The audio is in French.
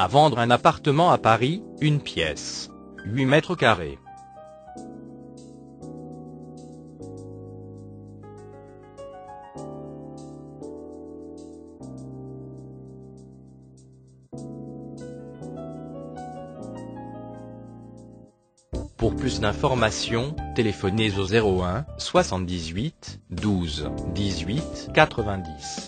À vendre un appartement à Paris, une pièce. 8 mètres carrés. Pour plus d'informations, téléphonez au 01 78 12 18 90.